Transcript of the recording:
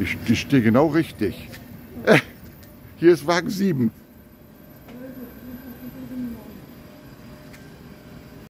Ich, ich stehe genau richtig. Äh, hier ist Wagen 7.